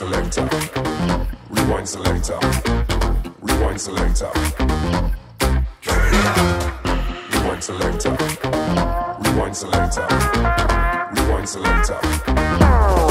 Rewind selector. Rewind selector. Rewind selector. Rewind selector. Rewind selector. Rewind selector.